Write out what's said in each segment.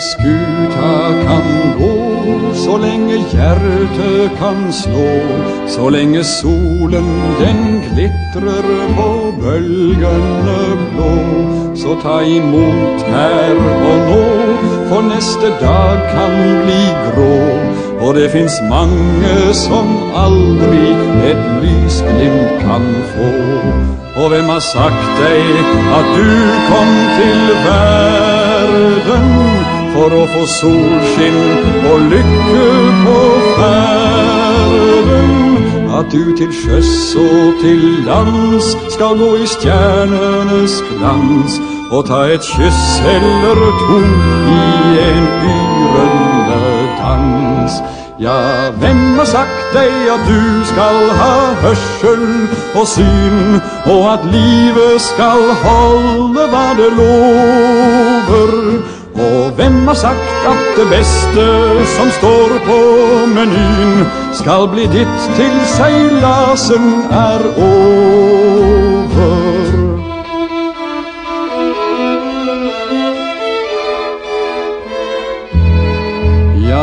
skuta kan gå, så lenge hjertet kan slå, så lenge solen den glitrer på bølgene blå, så ta imot her og nå, for neste dag kan bli grå. Og det fins mange som aldri et lysglimt kan få. Og hvem har sagt deg at du kom til verden for å få solskinn og lykke på ferden? At du til sjøs og til lands skal gå i stjernenes glans og ta et kyss eller to i en yrende dans. Ja, hvem har sagt deg at du skal ha hørsel og syn, og at livet skal holde hva det lover? Og hvem har sagt at det beste som står på menyen, skal bli ditt til seilasen er over?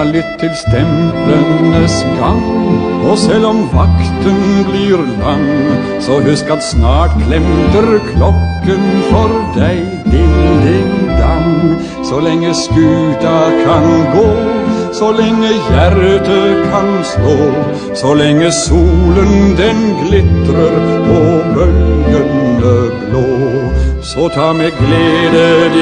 Ja, lytt til stemplenes gang, og selv om vakten blir lang, så husk at snart klemter klokken for deg, ding, ding, dang. Så lenge skuta kan gå, så lenge hjertet kan slå, så lenge solen den glitrer på bølgene blå. Så ta med glede din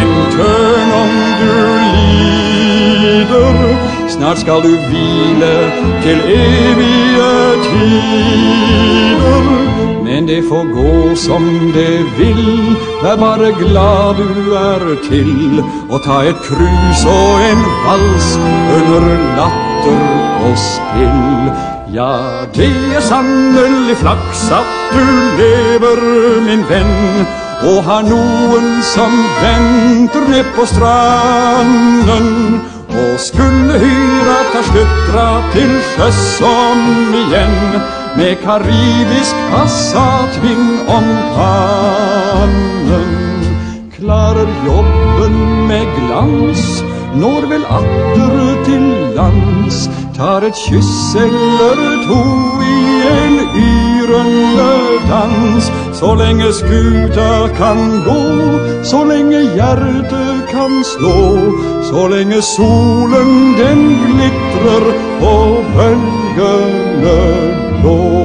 Snart skal du hvile til evige tider. Men det får gå som det vil, vær bare glad du er til. Og ta et krus og en vals under latter og spill. Ja, det er sannelig flaks at du lever, min venn, og har noen som venter ned på stranden. Skulle hyra ta slutt til sjøs om igjen med karibisk passatvind om pannen. Klarer jobben med glans, når vel atter til lands. Tar et kyss eller to i en yrende dans. Så lenge skuta kan gå, så lenge hjertet kan slå. Så lenge solen den glitrer på bølgene blå.